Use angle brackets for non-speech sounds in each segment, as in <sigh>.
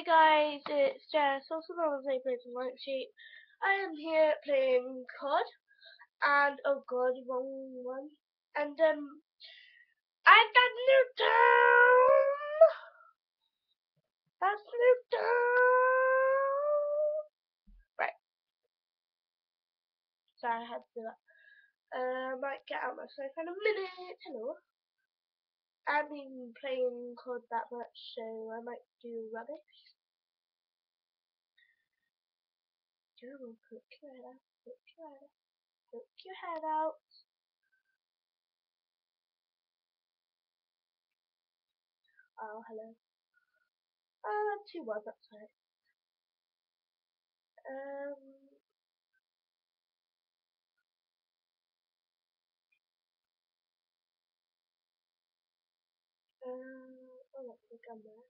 Hey guys, it's Jess, also known as I play some Sheep. I am here playing COD, and oh god, wrong one. And um, I've got Newton! That's Newton! Right. Sorry, I had to do that. Uh, I might get out my myself in a minute. Hello. I haven't been playing COD that much, so I might do rubbish. Go, put your head out, put your head out, put your head out. Oh, hello. Uh, two one, that's right. Um, uh, oh, that's the gun there.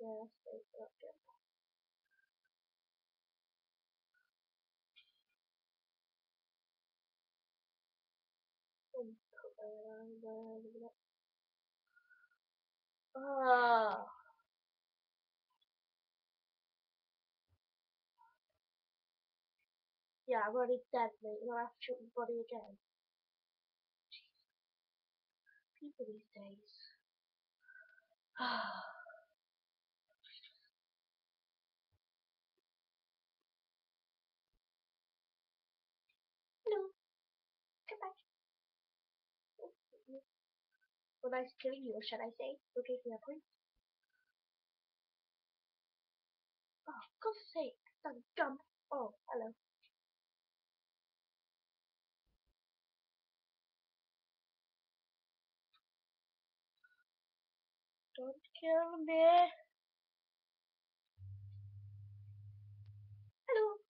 Yeah, that's not good. Oh. Yeah, I'm already dead, mate. You'll have to shoot my body again. People these days. <sighs> Hello. Back. Well, nice killing you, or should I say? Okay, for your point. Oh, God's sake. Done gum. Oh, hello. Don't kill me. Hello.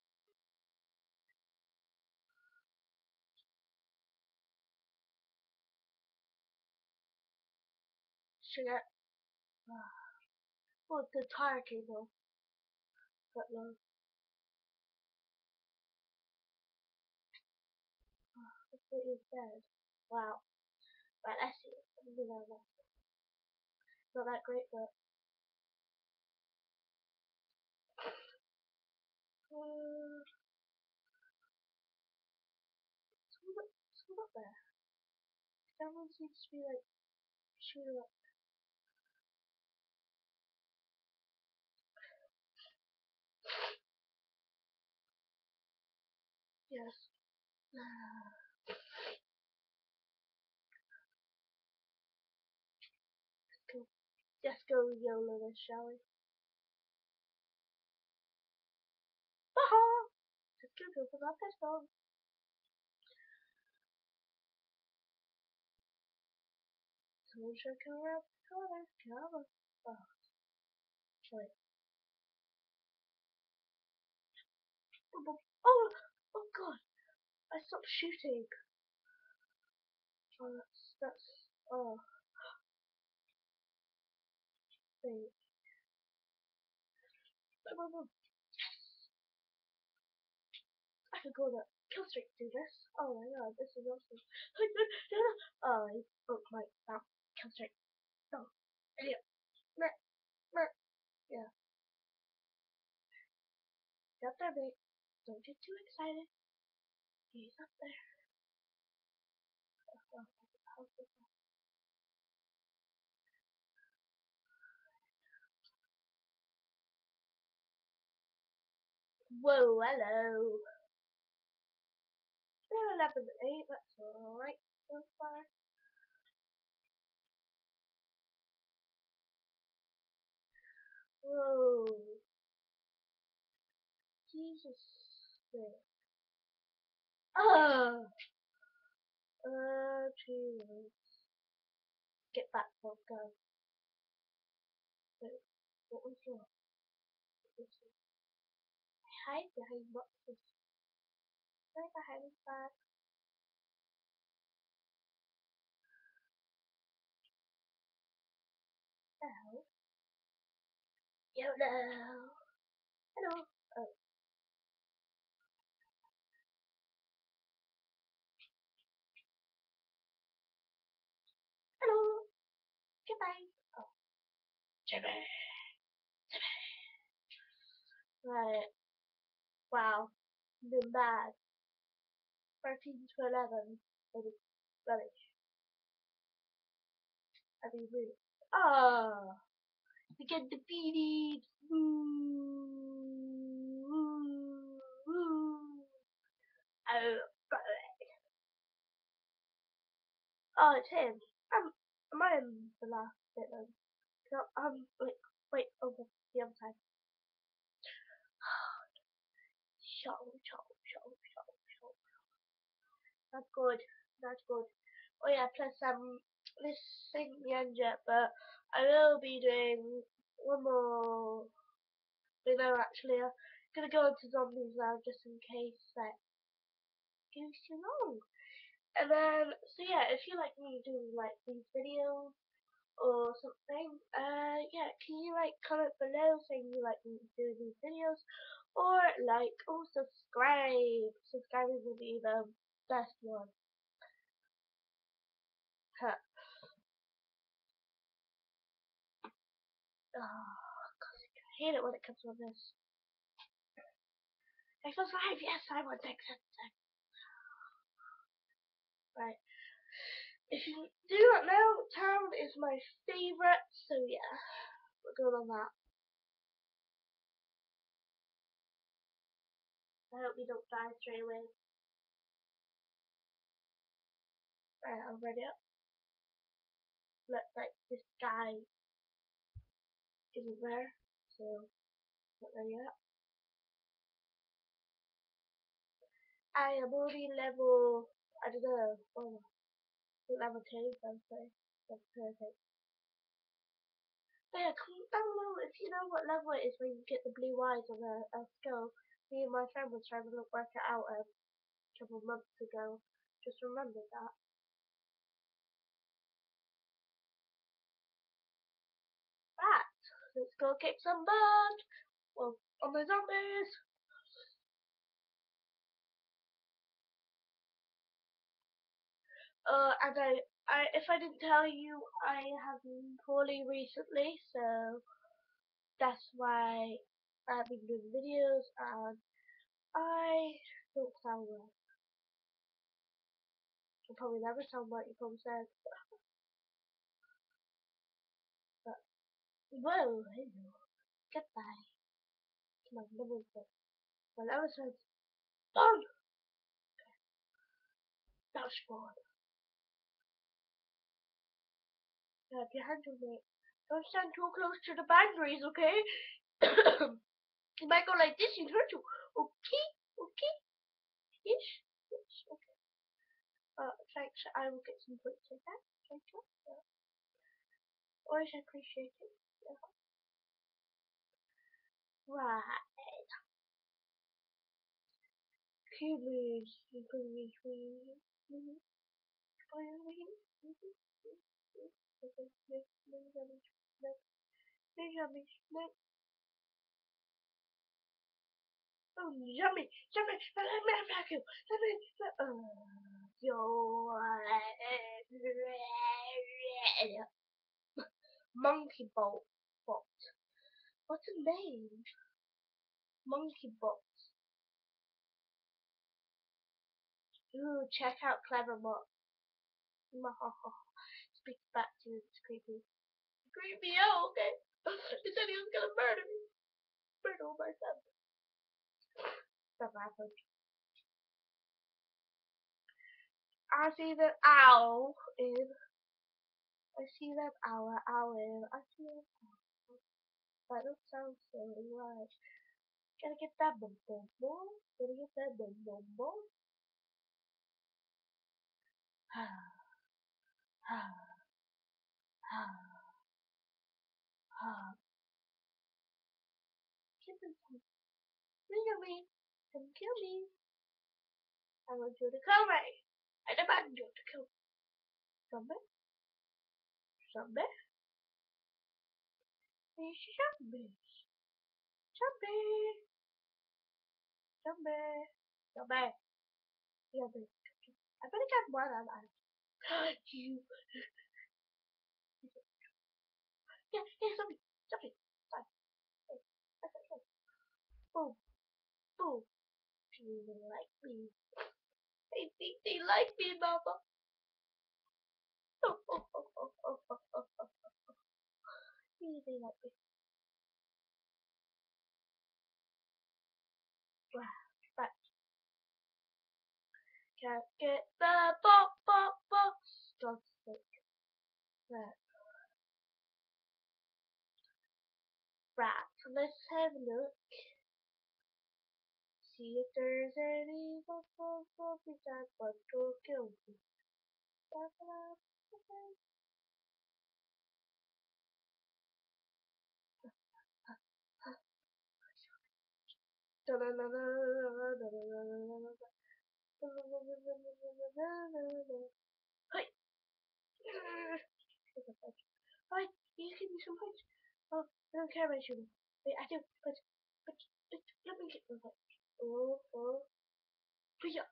Sugar. Oh, the tire cable. Got low. Oh, I thought he was dead. Wow. Right, let's see. You know, not that great, but. Uh, someone up there. Everyone seems to be like shooting up. Yes. Let's go. Let's go YOLO this, shall we? Haha! Just go go for that pistol. Someone should come around the corner. Come on. Oh. Wait. Oh, oh god! I stopped shooting. Oh, that's, that's, oh. I can go that kill streak do this. Oh my god, this is awesome. <laughs> oh, he broke my that kill streak. Oh, idiot. Meh, meh. Yeah. Get up there, mate. Don't get too excited. He's up there. Oh, oh. Whoa, hello. Still 11 8, that's alright so far. Whoa. Jesus. Oh. Uh, Jesus. Get back, let's go. What was that? Hide behind boxes. Behind his back. Hello. Hello. Oh. Hello. Goodbye. Oh. Jimmy. Right. Wow. Been bad. 13 to 11. Maybe rubbish. I mean, really. Ah! We get defeated! Woo! Woo! Woo! Oh, Oh, it's him. I'm, am I in the last bit then? No, um, wait, wait, over the other side. That's good. That's good. Oh yeah, plus um, this thing the end yet, but I will be doing one more video actually. I'm gonna go into zombies now just in case that goes too long. And then, so yeah, if you like me doing like these videos or something, uh, yeah, can you like comment below saying you like me doing these videos or like, or subscribe. Subscribing will be the best one. Huh. Oh, I hate it when it comes on this. Xbox Live, oh yes, I want Xbox Right. If you do not know, Town is my favourite, so yeah, we're going on that. I hope we don't die straight away. Right, I'm ready up. Looks like this guy isn't there, so not there yet. I am only level, I don't know, oh, level 2, I'd say. That's perfect. But yeah, comment down below if you know what level it is when you get the blue eyes on a, a uh, skull. Me and my friend was trying to work it out a couple months ago. Just remembered that. Right, let's go kick some butt. Well, on the zombies. Uh, and I, I, if I didn't tell you, I have been poorly recently, so that's why I've been doing videos and I don't sound well. I probably never sound like you probably said. But, well, hello. Goodbye. My number one. My episode's done. That's fun. Yeah, if you handle it, don't stand too close to the boundaries, okay? <coughs> you might go like this and hurt you. Okay? Okay? Yes? Yes, okay. Uh, thanks, I will get some points like that. Thank you. Yeah. Always appreciate it. Yeah. Right. Cubes, please, please, please, please. Yummy, Oh, yummy, yummy, let me vacuum, let me, oh, yo, <laughs> monkey bolt, bot, what's the name? Monkey bot. Ooh, check out Clever Bot. <laughs> Speaks back to you, it's creepy. Creepy oh, okay? <laughs> he said he was gonna murder me. Murder all son. I see that owl in. I see that owl, owl in. I see that owl. That don't sound so right. Gotta get that boom boom boom. Gotta get that boom boom boom. Ah. Ah. Ah. Kill me. Come kill me. I want you to kill me. I demand you to kill me. Zombie? Zombie? Zombies. Zombie. Zombie. Zombie. Zombie. I better get one of them. You yeah, yeah, zombie, okay. Boom. Boom actually even like me. I think they like me, Mama. Maybe <laughs> they like me. Wow, right. Can't get the bop bop bop. God's sake. Right. Let's have a look see if there is any zombie that want to kill me. Hi! Hi! You give me some points! Oh, I don't care about you. Wait, I do, but, but, but, let me get some points. Oh oh, Priya.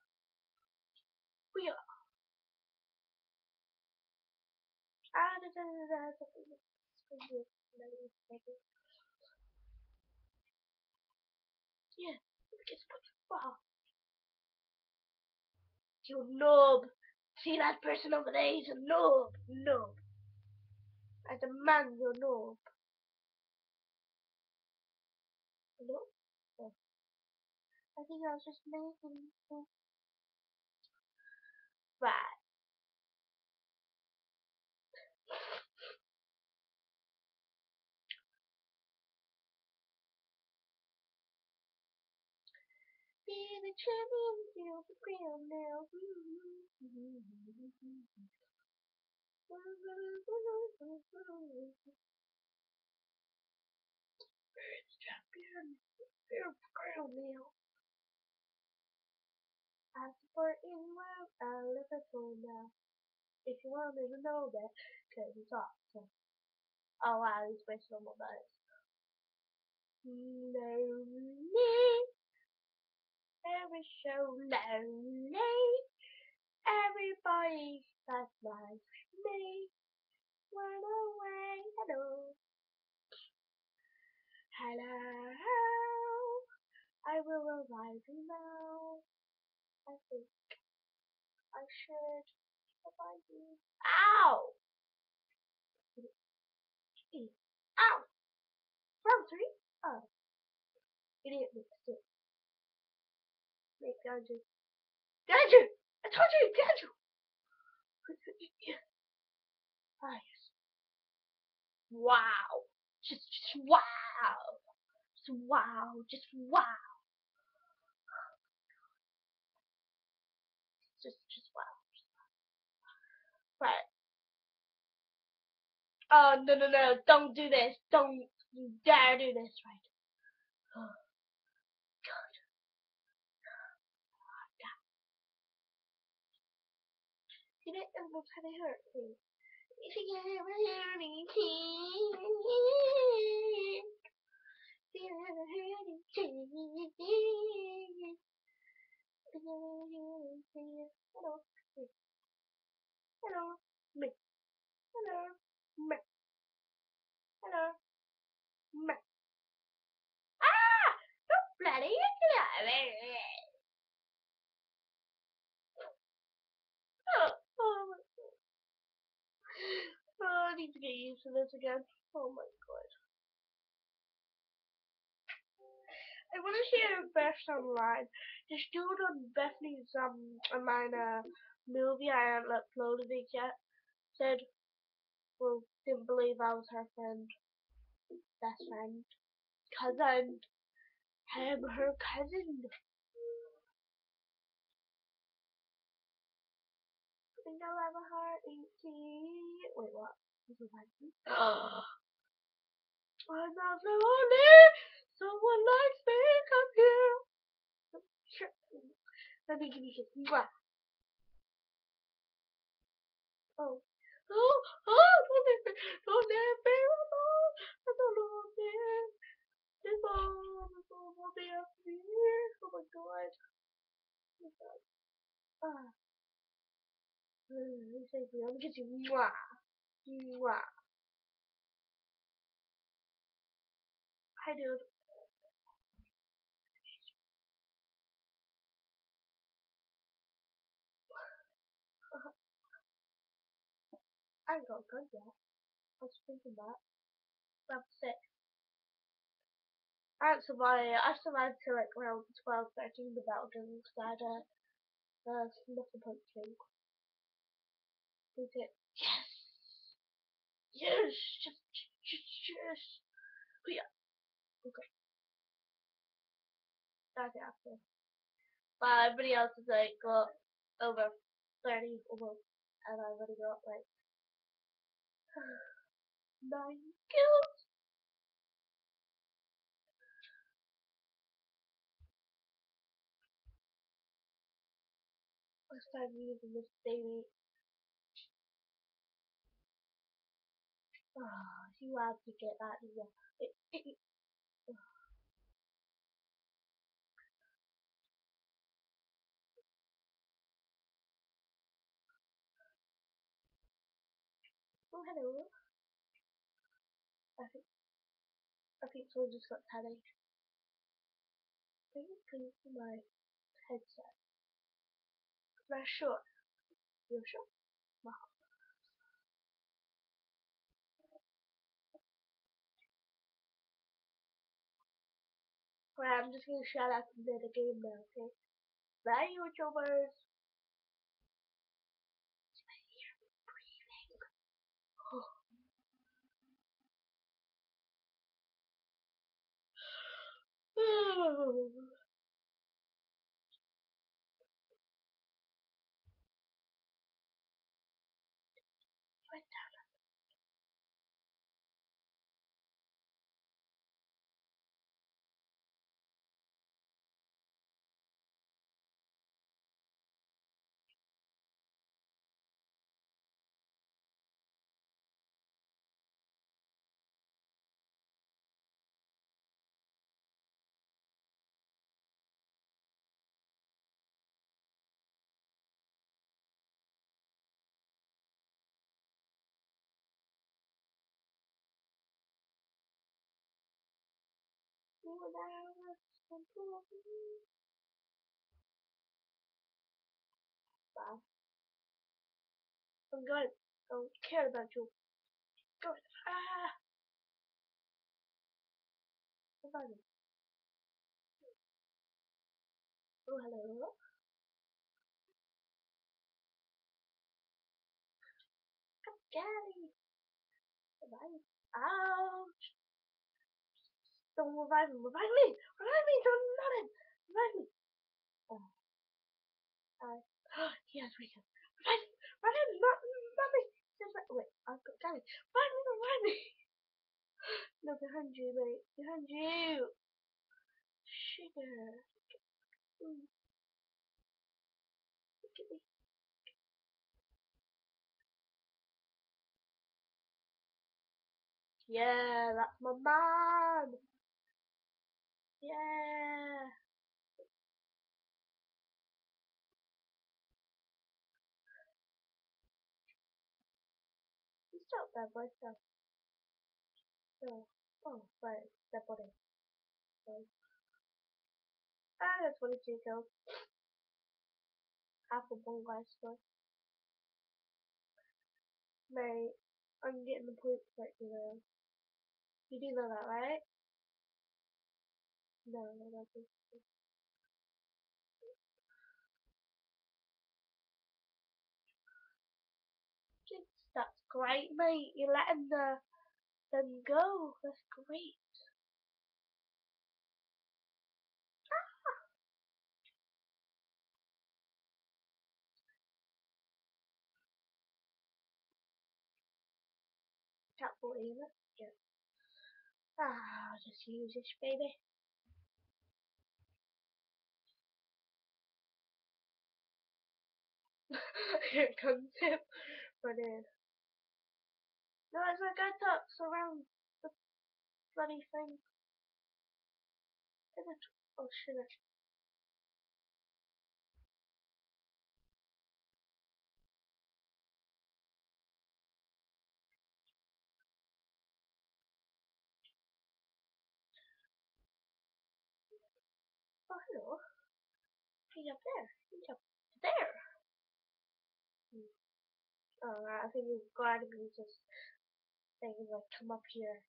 Priya. Ah, da da da da. Yeah. You knob. See that person over there? He's a knob. Knob. I demand your knob. I think I was just making it. Right. Baby, try me with you now. Birds the champion, beer the real now. I support England and Liverpool now. If you want to know that, cause it's awesome. Oh wow, he's wasting all my buttons. Lonely, every show lonely. Everybody that's like me went away. Hello, hello. I will you now. I think I should revive you. Ow! Ow! Round three? Oh. Idiot mixed it. Make Ganju. Ganju! I told you, Ganju! Ah, yes. Wow. Just, just wow. Just wow. Just wow. Just, just wow. Right. Oh, no, no, no. Don't do this. Don't you dare do this, right? <gasps> Oh, God. That? That's how they hurt you anything, if you ever hear anything, if you ever hear anything, hello, me. Hello, me. Hello, me. Hello, me. Ah! Don't bloody get out of it. Oh, oh my god. Oh, I need to get again. Oh my god. I want to see a best online. This dude on Bethany's um mine uh movie I haven't uploaded it yet said well didn't believe I was her friend. Best friend. Cousin. I'm her cousin. I think I'll have a heart and see. Wait, what? Like I'm not so lonely. Someone likes me. Come here. Sure. Let me give you a kiss. Oh. Oh, oh, don't let me, don't let me, oh, I don't know, man. This all, this all will be up here. Oh my god. Oh my god. Ah. I'm gonna get you. Mwah. Mwah. Hi, dude. I got gun yet. I was thinking that. Level 6. I haven't survived. I survived to like around 12, 13 without had a uh, snuffle punch thing. Is it? Yes! Yes! Yes! Yes! yes. But yeah. Okay. That's after. But everybody else has like got over 30 almost. And I've already got like <sighs> 9 kills. First time using this baby. Oh, you have to get that, it, it, oh, hello. I think, I think someone just got telly. Can you please my headset? Am I sure? You're sure? Wow. Right, I'm just gonna shout out to the game now, okay? Bye, YouTubers! <sighs> <sighs> <sighs> Bye. I'm going. I don't care about you. Go. Ah! Goodbye. Oh, hello. Daddy. Goodbye. Ouch. Don't revive him. Revive me. Revive me. Don't him. Revive me. Oh. Uh, <gasps> he has recon. Revive him. Revive him. Not, not me. Just right. Wait. I've got Daddy. Revive me. Revive me. <gasps> No, behind you, mate. Behind you. Sugar. Mm. Look at me. Yeah, that's my man. Yeah. You stop that boy stuff. No. Oh, right. That body. So. Ah, that's 22 kills. Half of one guy's score. Mate, I'm getting the points right now. You do know that, right? No, no, that's just... That's great, mate. You're letting the them go. That's great. Tap 14, let's go. Ah, just use this, baby. <laughs> Here comes <laughs> him. Running. No, it's a guy that's around the bloody thing. Oh shit. Oh, hello. He's up there. He's up there. Oh, Alright, I think he's glad to be just saying like come up here.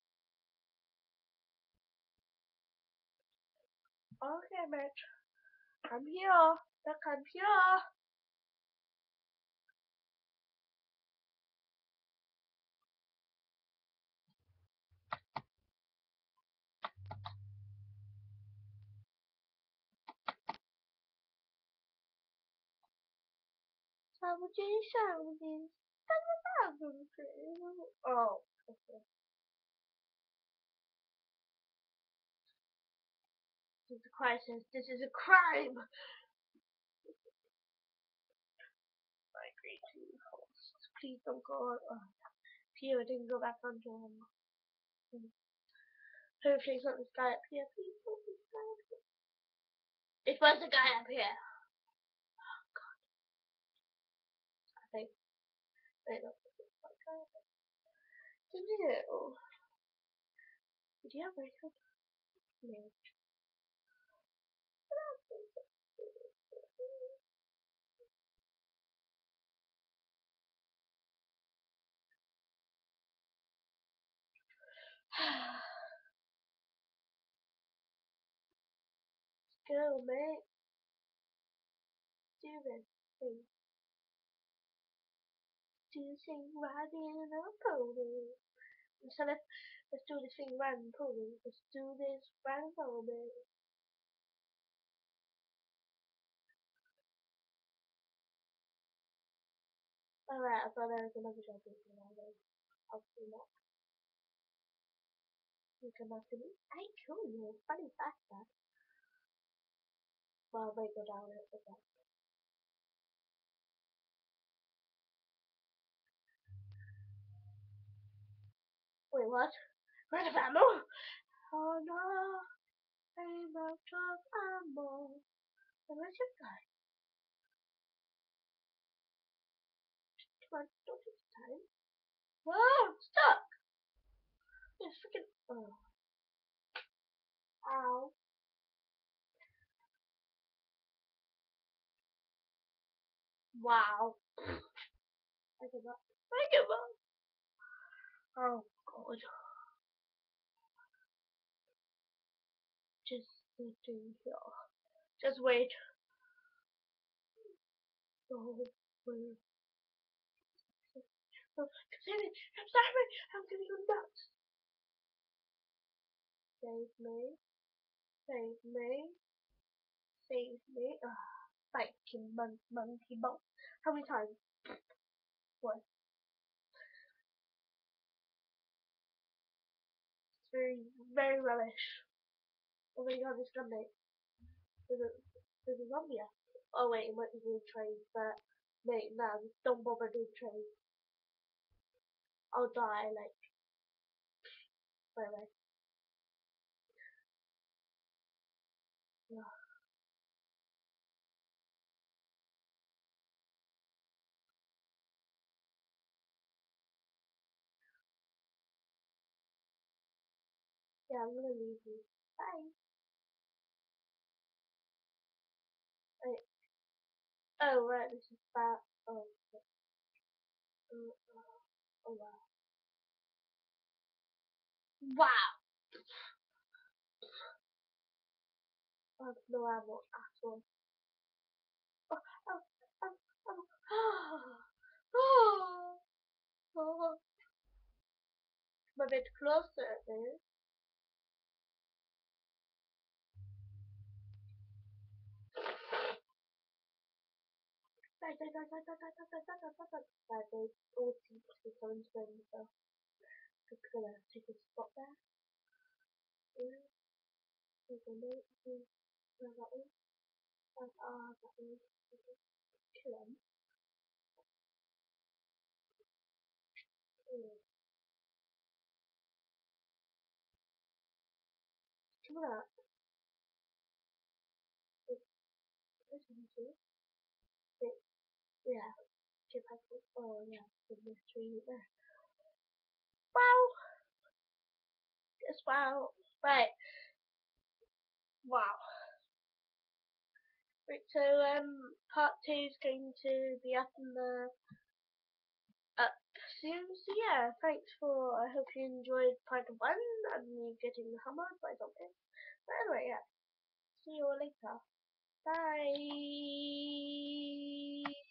Okay, Mitch. I'm here. Look, I'm here. Oh, okay. This is a crisis. This is a crime. I agree host. Please don't go. Oh, Peter didn't go back on to him. Hopefully it's not this guy up here. Please don't this guy up here. It was the guy up here. Oh god. I think. Wait, no. Did you? Did you have record? No. Go, mate. Do this thing. Do this thing riding in a pony. So let's let's do this thing riding pony. Let's do this riding pony. Alright, I thought there was another job in. I'll do that. You come up to me. I you. Funny fact that. Well, they go down it what? Red of ammo? Oh no! I'm out of ammo. Where's your guy? Come on, don't take time. Whoa! Stuck! It's freaking. Oh. Ow. Wow. <laughs> I give up. I give up. Oh god. Just sitting here. Just wait. Oh, wait. I'm sorry. I'm gonna go nuts. Save me. Save me. Save me. Ah, thank you, mon monkey bone. How many times? One. Very, very rubbish. Oh my god, this gun mate. There's a, there's a zombie. Oh wait, it might be doing trade, but mate, no, don't bother doing trade. I'll die, like, right away. Yeah. Yeah, I'm gonna leave you. Bye. Wait. Oh, right, this is bad. Oh, okay. oh, oh, oh, wow. Wow! I have no ammo at all. Oh, oh, oh, oh, oh, oh. A bit closer, then. Die, die, die, die, die, die, die, die, die, die, die. Right, they all seem to be coming to them, so just gonna take a spot there. Yeah. There's a note. Where that is. And ah, that is. Kill them. Mm. Come on. This one too. Wait, yeah. Chip has Oh yeah, the mystery there. Wow. Just wow. Right. Wow. Right, so um, part two is going to be up in the up soon. So yeah, thanks for. I hope you enjoyed part one and me getting hammered by something. But anyway, yeah. See you all later. Bye.